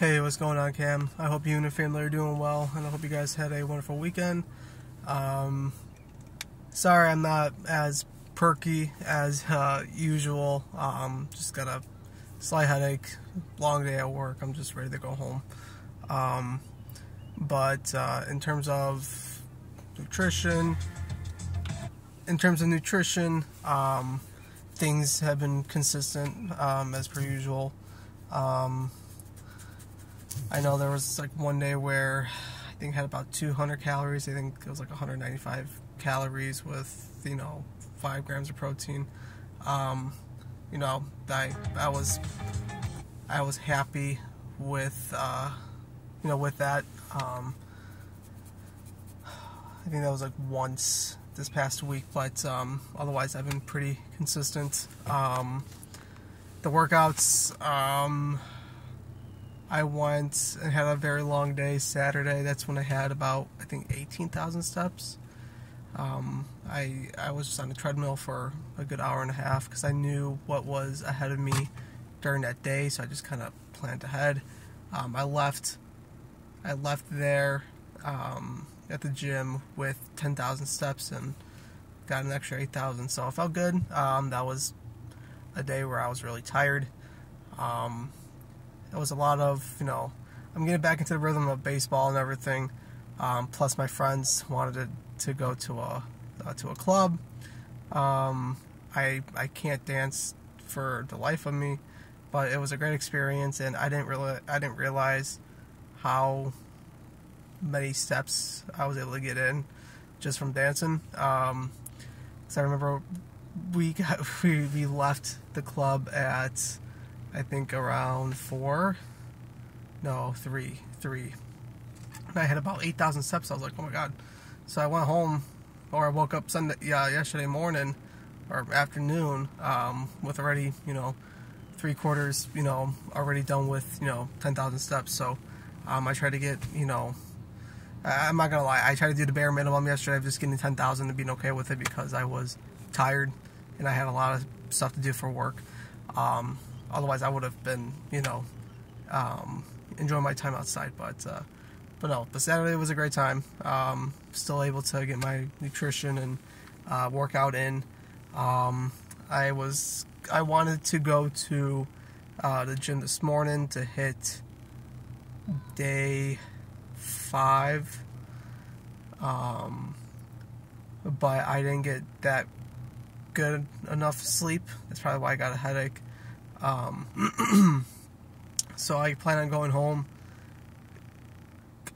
Hey, what's going on, Cam? I hope you and your family are doing well, and I hope you guys had a wonderful weekend. Um, sorry, I'm not as perky as uh, usual. Um, just got a slight headache, long day at work. I'm just ready to go home. Um, but uh, in terms of nutrition, in terms of nutrition, um, things have been consistent um, as per usual. Um, I know there was like one day where I think had about 200 calories. I think it was like 195 calories with you know five grams of protein. Um, you know, I I was I was happy with uh, you know with that. Um, I think that was like once this past week, but um, otherwise I've been pretty consistent. Um, the workouts. I went and had a very long day Saturday. That's when I had about I think 18,000 steps. Um, I I was just on the treadmill for a good hour and a half because I knew what was ahead of me during that day, so I just kind of planned ahead. Um, I left I left there um, at the gym with 10,000 steps and got an extra 8,000, so I felt good. Um, that was a day where I was really tired. Um, it was a lot of you know I'm getting back into the rhythm of baseball and everything. Um, plus, my friends wanted to, to go to a uh, to a club. Um, I I can't dance for the life of me, but it was a great experience, and I didn't really I didn't realize how many steps I was able to get in just from dancing. Um, so I remember we got we, we left the club at I think around four. No, three, three. And I had about eight thousand steps. I was like, oh my god. So I went home, or I woke up Sunday, yeah, yesterday morning or afternoon, um, with already, you know, three quarters, you know, already done with, you know, ten thousand steps. So um, I tried to get, you know, I'm not gonna lie, I tried to do the bare minimum yesterday of just getting ten thousand and being okay with it because I was tired and I had a lot of stuff to do for work. Um, Otherwise, I would have been, you know, um, enjoying my time outside. But uh, but no, the Saturday was a great time. Um, still able to get my nutrition and uh, workout in. Um, I was I wanted to go to uh, the gym this morning to hit day five. Um, but I didn't get that good enough sleep. That's probably why I got a headache. Um, so I plan on going home,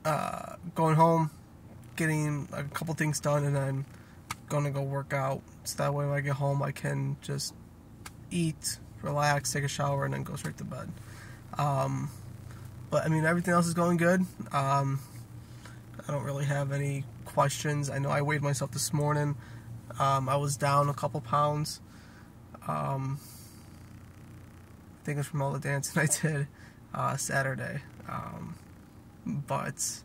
uh, going home, getting a couple things done, and then gonna go work out. So that way, when I get home, I can just eat, relax, take a shower, and then go straight to bed. Um, but I mean, everything else is going good. Um, I don't really have any questions. I know I weighed myself this morning. Um, I was down a couple pounds. Um, think it was from all the dancing I did uh, Saturday. Um, but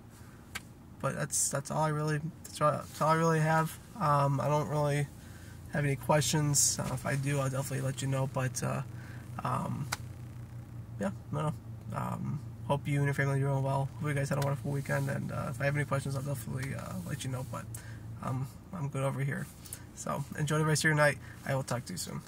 but that's that's all I really that's all, that's all I really have. Um, I don't really have any questions. Uh, if I do, I'll definitely let you know. But uh, um, yeah, no. Um, hope you and your family are doing well. Hope you guys had a wonderful weekend. And uh, if I have any questions, I'll definitely uh, let you know. But um, I'm good over here. So enjoy the rest of your night. I will talk to you soon.